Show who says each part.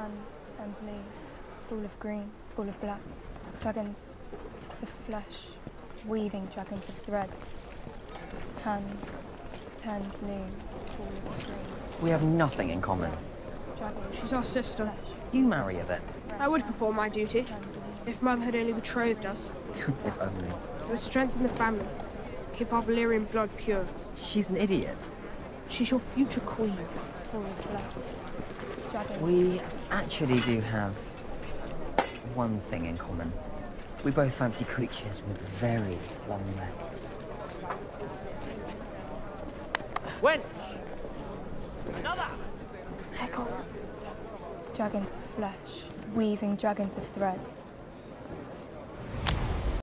Speaker 1: Hand turns new, spool of green, spool of black. Dragons of flesh, weaving dragons of thread. Hand turns new, spool of green.
Speaker 2: We have nothing in common.
Speaker 1: Dragons
Speaker 3: She's our sister.
Speaker 1: flesh,
Speaker 2: You marry her then,
Speaker 3: I would perform my duty if Mother had only betrothed us.
Speaker 2: if only.
Speaker 3: It would strengthen the family, keep our Valyrian blood pure.
Speaker 2: She's an idiot.
Speaker 3: She's your future queen.
Speaker 1: Spool of black. Dragons
Speaker 2: We actually do have one thing in common. We both fancy creatures with very long legs.
Speaker 4: Wench! Another!
Speaker 3: Heck on.
Speaker 1: Dragons of flesh, weaving dragons of thread.